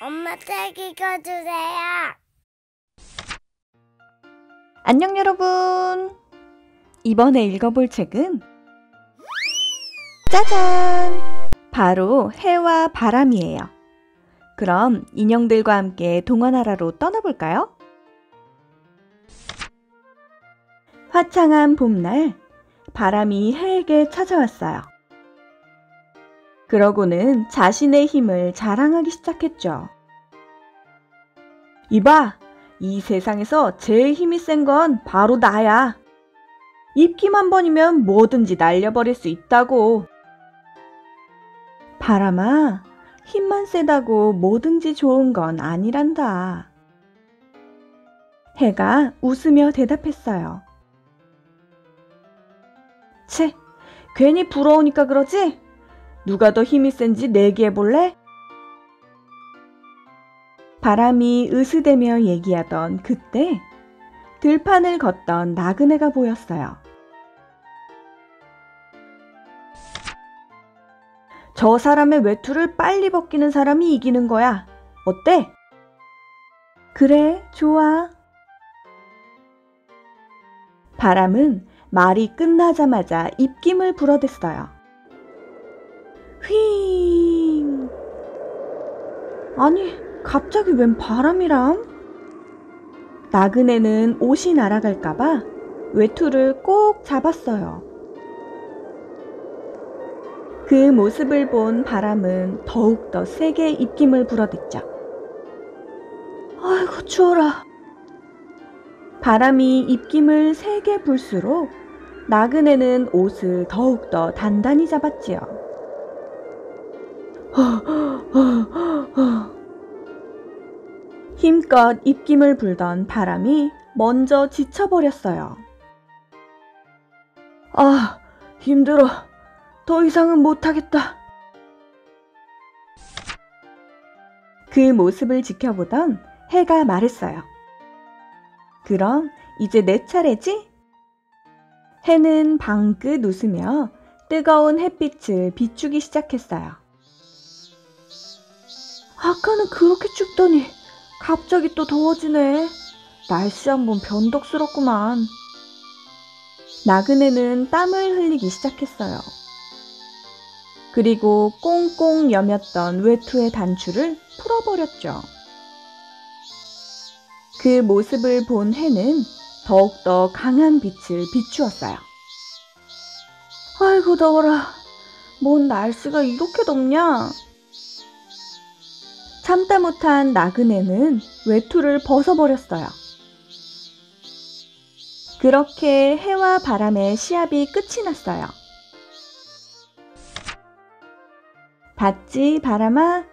엄마 책 읽어주세요. 안녕 여러분. 이번에 읽어볼 책은 짜잔! 바로 해와 바람이에요. 그럼 인형들과 함께 동화나라로 떠나볼까요? 화창한 봄날, 바람이 해에게 찾아왔어요. 그러고는 자신의 힘을 자랑하기 시작했죠. 이봐! 이 세상에서 제일 힘이 센 건 바로 나야. 입김 한 번이면 뭐든지 날려버릴 수 있다고. 바람아, 힘만 세다고 뭐든지 좋은 건 아니란다. 해가 웃으며 대답했어요. 채, 괜히 부러우니까 그러지? 누가 더 힘이 센지 내기해 볼래? 바람이 으스대며 얘기하던 그때 들판을 걷던 나그네가 보였어요. 저 사람의 외투를 빨리 벗기는 사람이 이기는 거야. 어때? 그래, 좋아. 바람은 말이 끝나자마자 입김을 불어댔어요. 휘잉. 아니, 갑자기 웬 바람이람? 나그네는 옷이 날아갈까봐 외투를 꼭 잡았어요. 그 모습을 본 바람은 더욱더 세게 입김을 불어댔죠. 아이고, 추워라. 바람이 입김을 세게 불수록 나그네는 옷을 더욱더 단단히 잡았지요. 힘껏 입김을 불던 바람이 먼저 지쳐버렸어요. 아, 힘들어. 더 이상은 못하겠다. 그 모습을 지켜보던 해가 말했어요. 그럼 이제 내 차례지? 해는 방긋 웃으며 뜨거운 햇빛을 비추기 시작했어요. 아까는 그렇게 춥더니 갑자기 또 더워지네. 날씨 한번 변덕스럽구만. 나그네는 땀을 흘리기 시작했어요. 그리고 꽁꽁 여몄던 외투의 단추를 풀어버렸죠. 그 모습을 본 해는 더욱더 강한 빛을 비추었어요. 아이고, 더워라. 뭔 날씨가 이렇게 덥냐? 참다 못한 나그네는 외투를 벗어버렸어요. 그렇게 해와 바람의 시합이 끝이 났어요. 봤지, 바람아?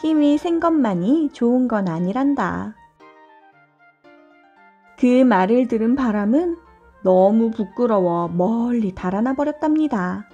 힘이 센 것만이 좋은 건 아니란다. 그 말을 들은 바람은 너무 부끄러워 멀리 달아나 버렸답니다.